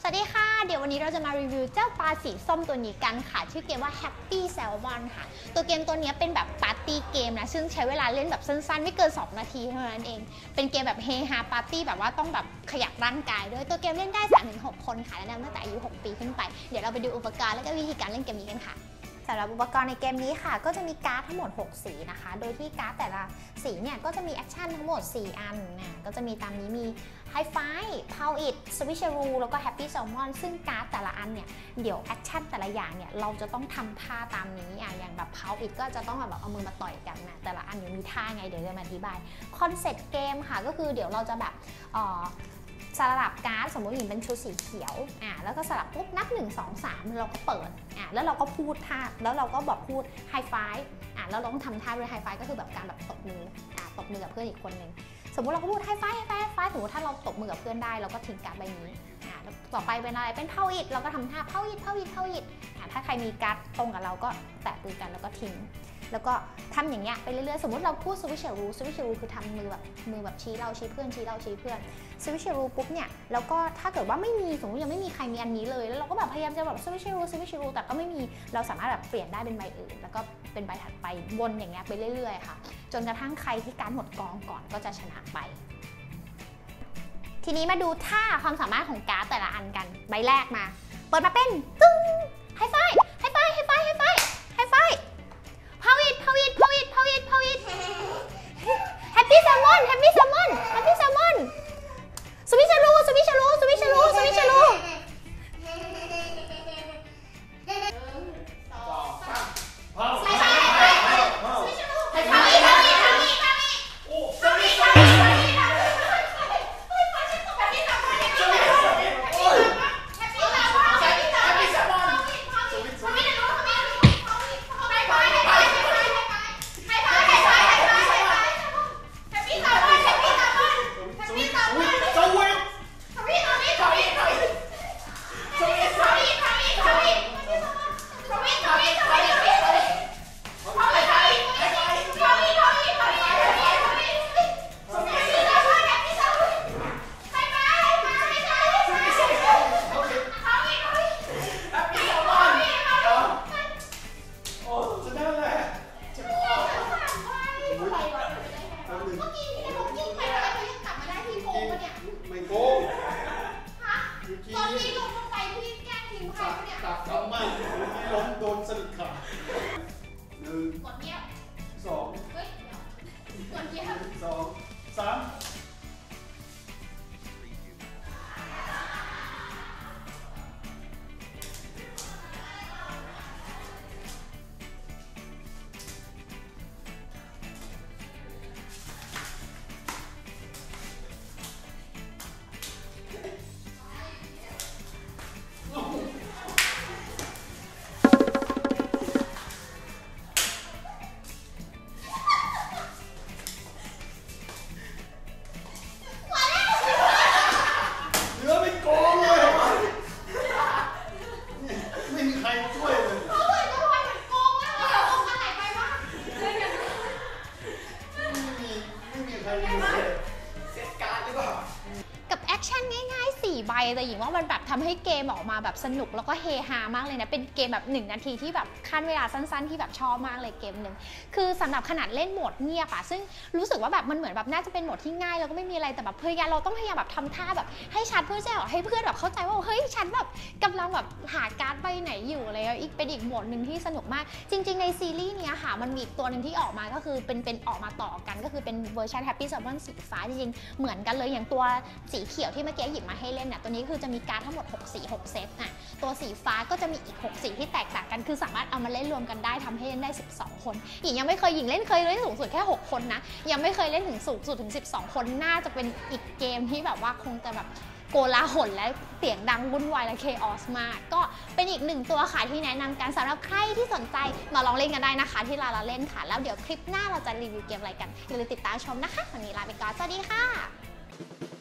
สวัสดีค่ะ เดี๋ยววันนี้เราจะมารีวิวเจ้าปลาสีส้มตัวนี้กันค่ะ ชื่อเกมว่า Happy Salmon ค่ะ ตัวเกมตัวนี้เป็นแบบ party game นะ ซึ่งใช้เวลาเล่นแบบสั้นๆ ไม่เกิน 2 นาทีเท่านั้นเอง เป็นเกมแบบเฮฮาปาร์ตี้แบบว่าต้องแบบขยับร่างกายด้วย ตัวเกมเล่นได้ 3-6 คนค่ะแนะนำตั้งแต่อายุ 6 ปีขึ้นไป เดี๋ยวเราไปดูอุปกรณ์และก็วิธีการเล่นเกมนี้กันค่ะสำหรับอุปกรณ์ในเกมนี้ค่ะ ก็จะมีการ์ดทั้งหมด 6 สีนะคะ โดยที่การ์ดแต่ละสีเนี่ยก็จะมี action ทั้งหมด 4 อันนะก็จะมีตามนี้มี High Five Pound It Switcheroo แล้วก็ Happy Salmon ซึ่งการ์ดแต่ละอันเนี่ยเดี๋ยว action แต่ละอย่างเนี่ยเราจะต้องทำท่าตามนี้อะอย่างแบบ Pound It ก็จะต้องแบบเอามือมาต่อยกันนะแต่ละอันเนี่ยมีท่าไงเดี๋ยวจะมาอธิบาย concept เกมค่ะก็คือเดี๋ยวเราจะแบบอ่อสลับการ์ดสมมติหญิงเป็นชุดสีเขียวอะแล้วก็สลับปุ๊บนับ 1 2 3 เราก็เปิดอะแล้วเราก็พูดท่าแล้วเราก็บอกพูด High Five อะแล้วเราต้องทำท่าด้วย High Five ก็คือแบบการแบบตบมืออะตบมือกับเพื่อนอีกคนหนึ่ง สมมติเราก็พูด High Five High Five High Five สมมติถ้าเราตบมือกับเพื่อนได้เราก็ทิ้งการ์ดใบนี้ต่อไปเป็นอะไรเป็น Pound It เราก็ทำท่า Pound It Pound It Pound It ถ้าใครมีการ์ดตรงกับเราก็แตะปืนกันแล้วก็ทิ้ง แล้วก็ทำอย่างเงี้ยไปเรื่อยๆ สมมติเราพูด Switcheroo Switcheroo คือทำมือแบบมือแบบชี้เราชี้เพื่อนชี้เราชี้เพื่อน Switcheroo ปุ๊บเนี่ยแล้วก็ถ้าเกิดว่าไม่มีสมมติยังไม่มีใครมีอันนี้เลย แล้วเราก็แบบพยายามจะแบบ Switcheroo Switcheroo แต่ก็ไม่มีเราสามารถแบบเปลี่ยนได้เป็นใบอื่น แล้วก็เป็นใบถัดไปวนอย่างเงี้ยไปเรื่อยๆค่ะ จนกระทั่งใครที่การหมดกองก่อนก็จะชนะไปทีนี้มาดูท่าความสามารถของการ์ดแต่ละอันกัน ใบแรกมา เปิดมาเป็นตึ้ง very nice 4 ใบแต่หญิงว่ามันแบบทำให้เกมออกมาแบบสนุกแล้วก็เฮฮามากเลยนะเป็นเกมแบบ 1 นาทีที่แบบขั้นเวลาสั้นๆ ที่แบบชอบมากเลยเกมหนึ่งคือสำหรับขนาดเล่นโหมดเงียบอะซึ่งรู้สึกว่าแบบมันเหมือนแบบน่าจะเป็นโหมดที่ง่ายแล้วก็ไม่มีอะไรแต่แบบพยายามเราต้องพยายามแบบทำท่าแบบให้ชัดเพื่อจะให้เพื่อนแบบเข้าใจว่าเฮ้ยฉันแบบกำลังแบบหาการ์ดใบไหนอยู่อะไรอีกเป็นอีกโหมดหนึ่งที่สนุกมาก จริง ๆ ในซีรีส์เนี้ยค่ะมันมีอีกตัวหนึ่งที่ออกมาก็คือเป็นเป็นออกมาต่อกันก็คือเป็นเวอร์ชัน Happy Salmon สีฟ้าจริงๆเหมือนกันเลยอย่างตัวสีเขียวที่เมื่อกี้หยิบมาให้เล่นน่ะตัวนี้คือจะมีการดทั้งหมด 6 สี 6 เซตน่ะตัวสีฟ้าก็จะมีอีก 6 สีที่แตกต่างกัน คือสามารถเอามาเล่นรวมกันได้ทำให้เล่นได้ 12 คน หญิงยังไม่เคยหญิงเล่นเคยเล่นสูงสุดแค่ 6 คนนะ ยังไม่เคยเล่นถึงสูงสุดถึง 12 คน น่าจะเป็นอีกเกมที่แบบว่าคงจะแบบโกลาหลและเสียงดังวุ่นวายและเคออสมาก ก็เป็นอีกหนึ่งตัวค่ะที่แนะนำกันสำหรับใครที่สนใจมาลองเล่นกันได้นะคะ ที่ลาลาเล่นค่ะ แล้วเดี๋ยวคลิปหน้าเราจะรีวิวเกมอะไรกันอย่าลืมติดตามชมนะคะ วันนี้ลาไปก่อน สวัสดีค่ะ